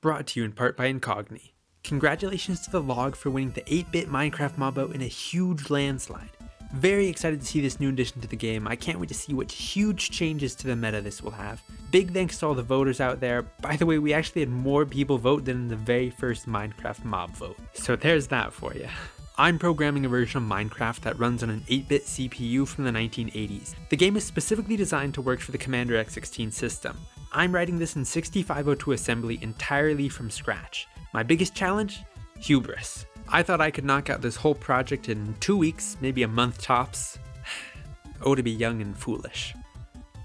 brought to you in part by Incogni. Congratulations to the log for winning the 8-bit Minecraft mob out in a huge landslide. Very excited to see this new addition to the game. I can't wait to see what huge changes to the meta this will have. Big thanks to all the voters out there. By the way, we actually had more people vote than in the very first Minecraft mob vote. So there's that for you. I'm programming a version of Minecraft that runs on an 8-bit CPU from the 1980s. The game is specifically designed to work for the Commander X16 system. I'm writing this in 6502 assembly entirely from scratch. My biggest challenge? Hubris. I thought I could knock out this whole project in two weeks, maybe a month tops. oh, to be young and foolish.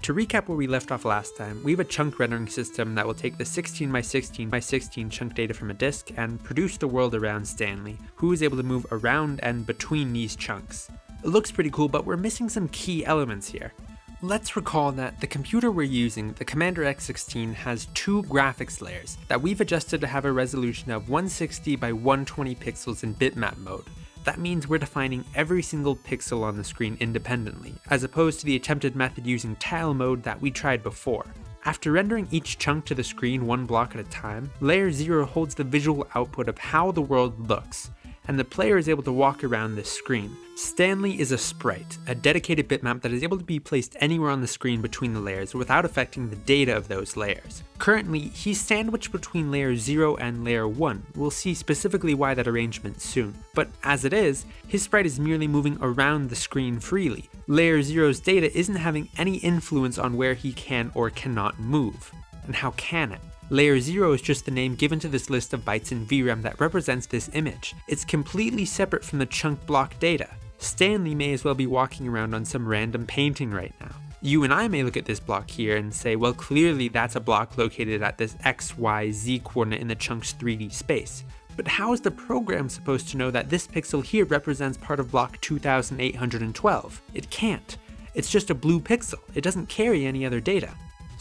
To recap where we left off last time, we have a chunk rendering system that will take the 16 by 16 by 16 chunk data from a disk and produce the world around Stanley, who is able to move around and between these chunks. It looks pretty cool, but we're missing some key elements here. Let's recall that the computer we're using, the Commander X16, has two graphics layers that we've adjusted to have a resolution of 160 by 120 pixels in bitmap mode. That means we're defining every single pixel on the screen independently, as opposed to the attempted method using tile mode that we tried before. After rendering each chunk to the screen one block at a time, Layer 0 holds the visual output of how the world looks, and the player is able to walk around this screen. Stanley is a sprite, a dedicated bitmap that is able to be placed anywhere on the screen between the layers without affecting the data of those layers. Currently, he's sandwiched between layer 0 and layer 1. We'll see specifically why that arrangement soon. But as it is, his sprite is merely moving around the screen freely. Layer 0's data isn't having any influence on where he can or cannot move. And how can it? Layer 0 is just the name given to this list of bytes in VRAM that represents this image. It's completely separate from the chunk block data. Stanley may as well be walking around on some random painting right now. You and I may look at this block here and say, well clearly that's a block located at this x, y, z coordinate in the chunk's 3D space. But how is the program supposed to know that this pixel here represents part of block 2812? It can't. It's just a blue pixel. It doesn't carry any other data.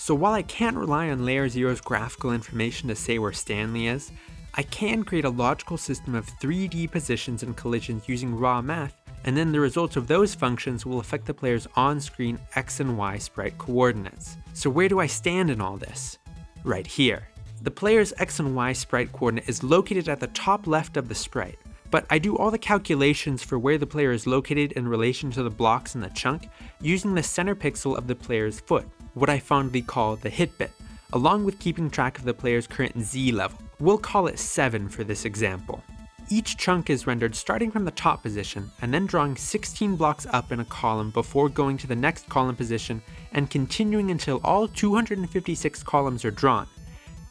So while I can't rely on Layer 0's graphical information to say where Stanley is, I can create a logical system of 3D positions and collisions using raw math, and then the results of those functions will affect the player's on-screen x and y sprite coordinates. So where do I stand in all this? Right here. The player's x and y sprite coordinate is located at the top left of the sprite, but I do all the calculations for where the player is located in relation to the blocks in the chunk using the center pixel of the player's foot what I fondly call the hit bit, along with keeping track of the player's current Z level. We'll call it 7 for this example. Each chunk is rendered starting from the top position and then drawing 16 blocks up in a column before going to the next column position and continuing until all 256 columns are drawn.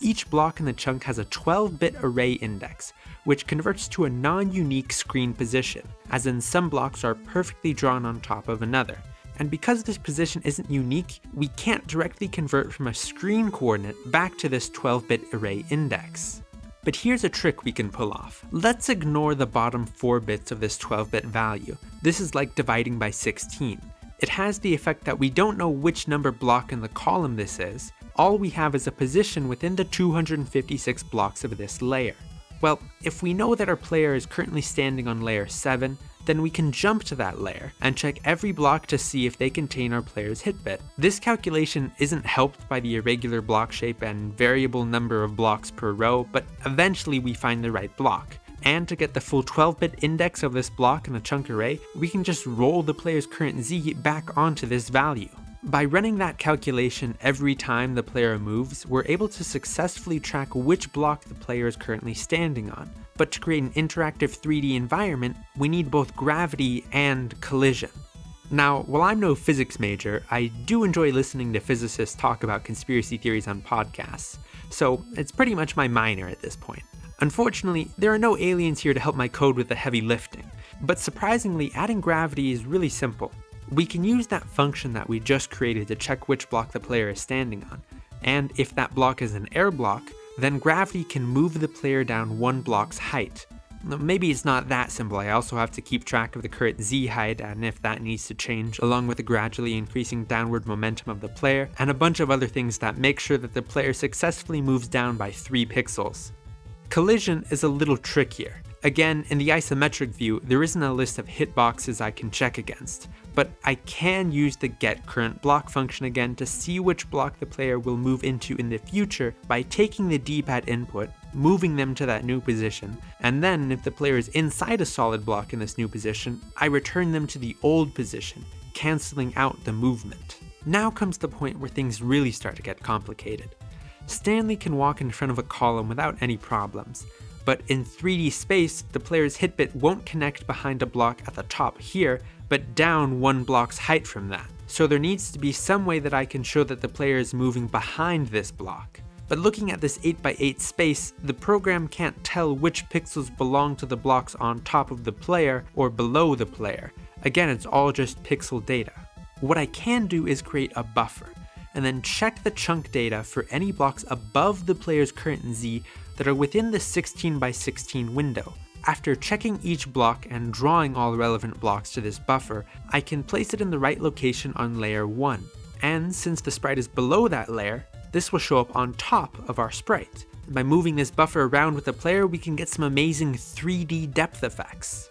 Each block in the chunk has a 12-bit array index, which converts to a non-unique screen position, as in some blocks are perfectly drawn on top of another and because this position isn't unique, we can't directly convert from a screen coordinate back to this 12-bit array index. But here's a trick we can pull off. Let's ignore the bottom 4 bits of this 12-bit value. This is like dividing by 16. It has the effect that we don't know which number block in the column this is, all we have is a position within the 256 blocks of this layer. Well, if we know that our player is currently standing on layer 7, then we can jump to that layer and check every block to see if they contain our player's hit bit. This calculation isn't helped by the irregular block shape and variable number of blocks per row, but eventually we find the right block. And to get the full 12-bit index of this block in the chunk array, we can just roll the player's current Z back onto this value. By running that calculation every time the player moves, we're able to successfully track which block the player is currently standing on. But to create an interactive 3D environment, we need both gravity and collision. Now, while I'm no physics major, I do enjoy listening to physicists talk about conspiracy theories on podcasts, so it's pretty much my minor at this point. Unfortunately, there are no aliens here to help my code with the heavy lifting, but surprisingly, adding gravity is really simple. We can use that function that we just created to check which block the player is standing on, and if that block is an air block, then gravity can move the player down one block's height. Maybe it's not that simple, I also have to keep track of the current z height and if that needs to change, along with the gradually increasing downward momentum of the player, and a bunch of other things that make sure that the player successfully moves down by 3 pixels. Collision is a little trickier. Again, in the isometric view, there isn't a list of hitboxes I can check against, but I can use the get current block function again to see which block the player will move into in the future by taking the d-pad input, moving them to that new position, and then if the player is inside a solid block in this new position, I return them to the old position, cancelling out the movement. Now comes the point where things really start to get complicated. Stanley can walk in front of a column without any problems, but in 3D space, the player's hitbit won't connect behind a block at the top here, but down one block's height from that. So there needs to be some way that I can show that the player is moving behind this block. But looking at this 8x8 space, the program can't tell which pixels belong to the blocks on top of the player or below the player. Again, it's all just pixel data. What I can do is create a buffer, and then check the chunk data for any blocks above the player's current Z that are within the 16 by 16 window. After checking each block and drawing all relevant blocks to this buffer, I can place it in the right location on layer 1. And since the sprite is below that layer, this will show up on top of our sprite. By moving this buffer around with the player, we can get some amazing 3D depth effects.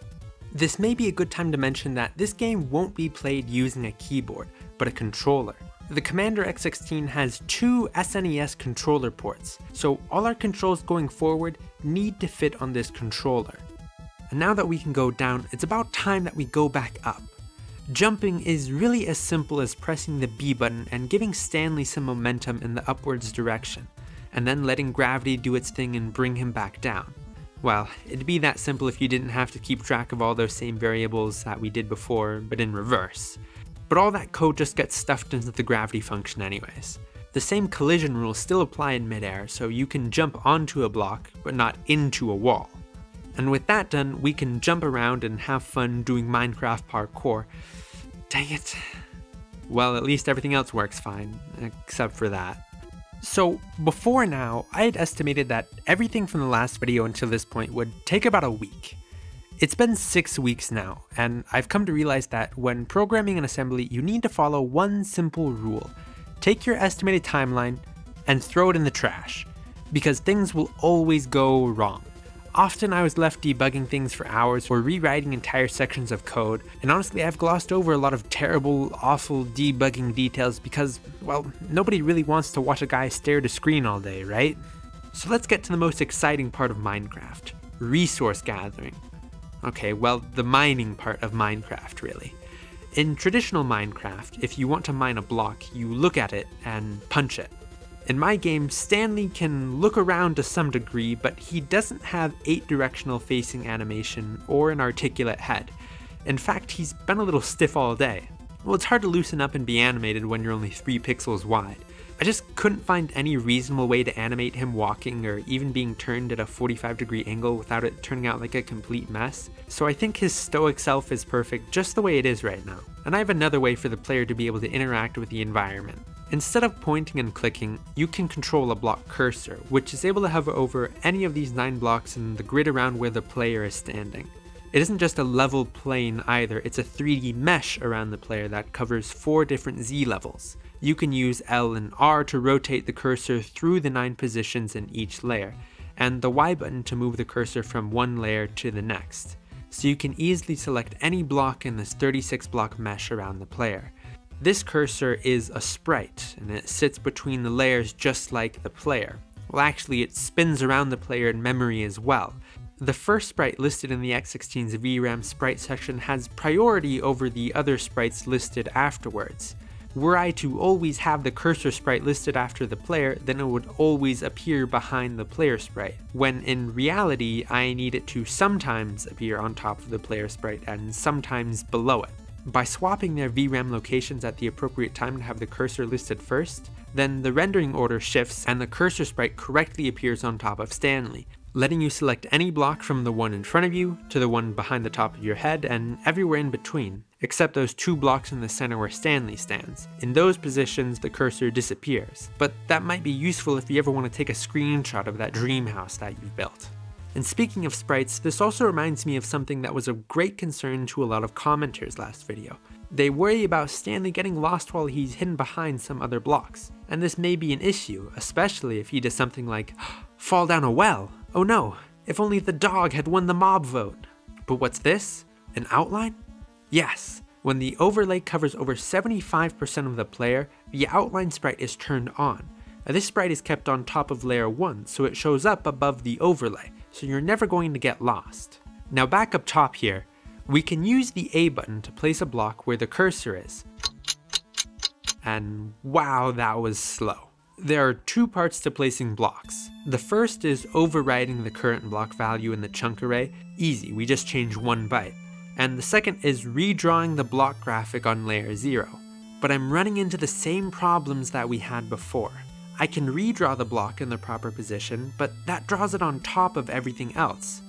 This may be a good time to mention that this game won't be played using a keyboard, but a controller. The Commander X16 has two SNES controller ports, so all our controls going forward need to fit on this controller. And now that we can go down, it's about time that we go back up. Jumping is really as simple as pressing the B button and giving Stanley some momentum in the upwards direction, and then letting gravity do its thing and bring him back down. Well, it'd be that simple if you didn't have to keep track of all those same variables that we did before, but in reverse but all that code just gets stuffed into the gravity function anyways. The same collision rules still apply in midair, so you can jump onto a block, but not into a wall. And with that done, we can jump around and have fun doing Minecraft parkour. Dang it. Well, at least everything else works fine, except for that. So, before now, I had estimated that everything from the last video until this point would take about a week. It's been six weeks now, and I've come to realize that when programming an assembly, you need to follow one simple rule. Take your estimated timeline and throw it in the trash, because things will always go wrong. Often I was left debugging things for hours or rewriting entire sections of code, and honestly I've glossed over a lot of terrible, awful debugging details because, well, nobody really wants to watch a guy stare at a screen all day, right? So let's get to the most exciting part of Minecraft, resource gathering. Okay, well, the mining part of Minecraft, really. In traditional Minecraft, if you want to mine a block, you look at it and punch it. In my game, Stanley can look around to some degree, but he doesn't have 8 directional facing animation or an articulate head. In fact, he's been a little stiff all day. Well, it's hard to loosen up and be animated when you're only 3 pixels wide. I just couldn't find any reasonable way to animate him walking or even being turned at a 45 degree angle without it turning out like a complete mess, so I think his stoic self is perfect just the way it is right now. And I have another way for the player to be able to interact with the environment. Instead of pointing and clicking, you can control a block cursor, which is able to hover over any of these 9 blocks in the grid around where the player is standing. It isn't just a level plane either, it's a 3D mesh around the player that covers 4 different Z levels you can use L and R to rotate the cursor through the 9 positions in each layer, and the Y button to move the cursor from one layer to the next. So you can easily select any block in this 36 block mesh around the player. This cursor is a sprite, and it sits between the layers just like the player. Well actually it spins around the player in memory as well. The first sprite listed in the X16's VRAM sprite section has priority over the other sprites listed afterwards. Were I to always have the cursor sprite listed after the player, then it would always appear behind the player sprite, when in reality I need it to sometimes appear on top of the player sprite and sometimes below it. By swapping their VRAM locations at the appropriate time to have the cursor listed first, then the rendering order shifts and the cursor sprite correctly appears on top of Stanley, letting you select any block from the one in front of you to the one behind the top of your head and everywhere in between, except those two blocks in the center where Stanley stands. In those positions, the cursor disappears, but that might be useful if you ever want to take a screenshot of that dream house that you've built. And speaking of sprites, this also reminds me of something that was of great concern to a lot of commenters last video. They worry about Stanley getting lost while he's hidden behind some other blocks, and this may be an issue, especially if he does something like fall down a well Oh no, If only the dog had won the mob vote. But what's this? An outline? Yes, when the overlay covers over 75% of the player, the outline sprite is turned on. Now, this sprite is kept on top of layer 1, so it shows up above the overlay, so you're never going to get lost. Now back up top here, we can use the A button to place a block where the cursor is. And wow, that was slow. There are two parts to placing blocks. The first is overriding the current block value in the chunk array. Easy, we just change one byte. And the second is redrawing the block graphic on layer 0. But I'm running into the same problems that we had before. I can redraw the block in the proper position, but that draws it on top of everything else.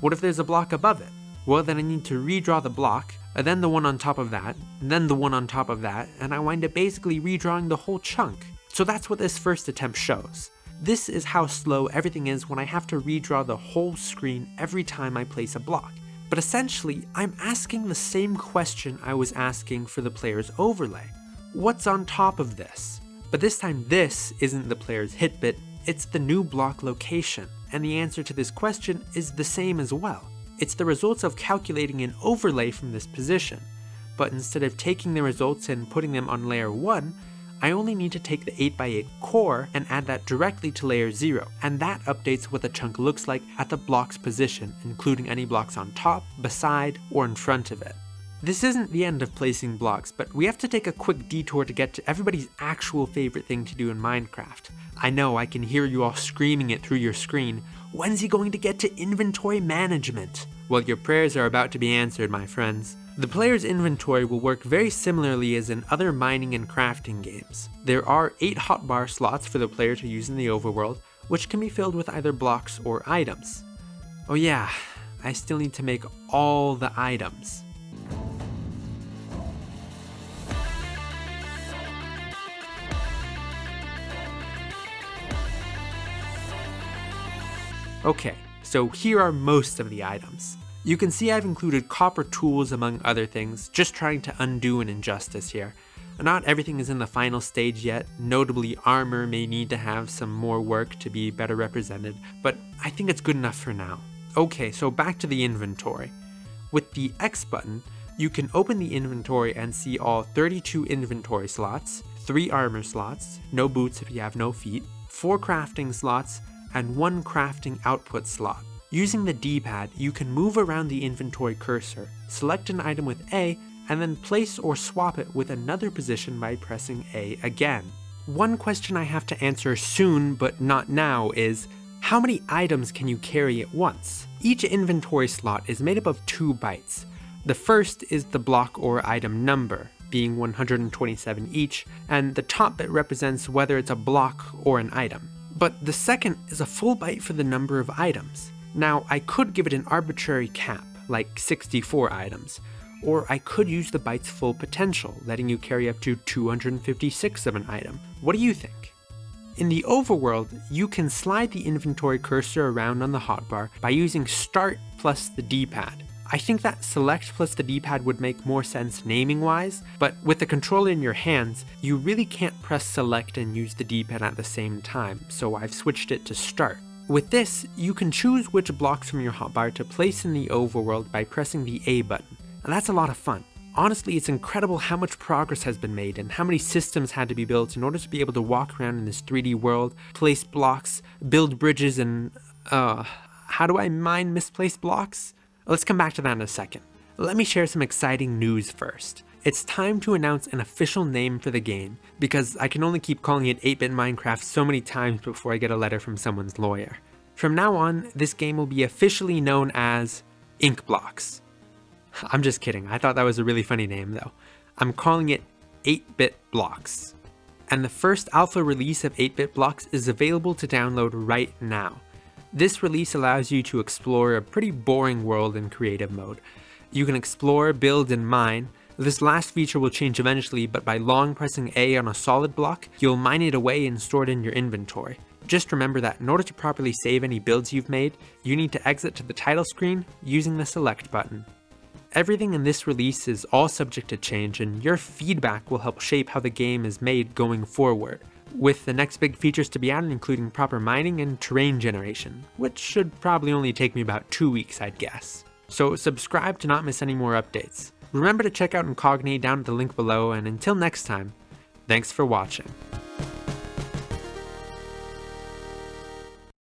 What if there's a block above it? Well then I need to redraw the block, and then the one on top of that, and then the one on top of that, and I wind up basically redrawing the whole chunk. So that's what this first attempt shows. This is how slow everything is when I have to redraw the whole screen every time I place a block. But essentially, I'm asking the same question I was asking for the player's overlay. What's on top of this? But this time this isn't the player's hit bit, it's the new block location, and the answer to this question is the same as well. It's the results of calculating an overlay from this position, but instead of taking the results and putting them on layer 1, I only need to take the 8x8 core and add that directly to layer 0, and that updates what the chunk looks like at the block's position, including any blocks on top, beside, or in front of it. This isn't the end of placing blocks, but we have to take a quick detour to get to everybody's actual favorite thing to do in Minecraft. I know, I can hear you all screaming it through your screen, when's he going to get to inventory management? Well, your prayers are about to be answered, my friends. The player's inventory will work very similarly as in other mining and crafting games. There are 8 hotbar slots for the player to use in the overworld, which can be filled with either blocks or items. Oh yeah, I still need to make all the items. Okay, so here are most of the items. You can see I've included copper tools among other things, just trying to undo an injustice here. Not everything is in the final stage yet, notably armor may need to have some more work to be better represented, but I think it's good enough for now. Okay, so back to the inventory. With the X button, you can open the inventory and see all 32 inventory slots, 3 armor slots, no boots if you have no feet, 4 crafting slots, and one crafting output slot. Using the D-pad, you can move around the inventory cursor, select an item with A, and then place or swap it with another position by pressing A again. One question I have to answer soon but not now is, how many items can you carry at once? Each inventory slot is made up of two bytes. The first is the block or item number, being 127 each, and the top bit represents whether it's a block or an item but the second is a full byte for the number of items. Now, I could give it an arbitrary cap, like 64 items, or I could use the byte's full potential, letting you carry up to 256 of an item. What do you think? In the overworld, you can slide the inventory cursor around on the hotbar by using start plus the d-pad. I think that select plus the D-pad would make more sense naming wise, but with the controller in your hands, you really can't press select and use the D-pad at the same time, so I've switched it to start. With this, you can choose which blocks from your hotbar to place in the overworld by pressing the A button, and that's a lot of fun. Honestly, it's incredible how much progress has been made and how many systems had to be built in order to be able to walk around in this 3D world, place blocks, build bridges, and, uh, how do I mine misplaced blocks? Let's come back to that in a second. Let me share some exciting news first. It's time to announce an official name for the game, because I can only keep calling it 8-Bit Minecraft so many times before I get a letter from someone's lawyer. From now on, this game will be officially known as Ink Blocks. I'm just kidding, I thought that was a really funny name though. I'm calling it 8-Bit Blocks. And the first alpha release of 8-Bit Blocks is available to download right now. This release allows you to explore a pretty boring world in creative mode. You can explore, build, and mine. This last feature will change eventually, but by long pressing A on a solid block, you'll mine it away and store it in your inventory. Just remember that in order to properly save any builds you've made, you need to exit to the title screen using the select button. Everything in this release is all subject to change and your feedback will help shape how the game is made going forward. with the next big features to be added including proper mining and terrain generation, which should probably only take me about two weeks I'd guess. So subscribe to not miss any more updates. Remember to check out Incogni down at the link below, and until next time, thanks for watching.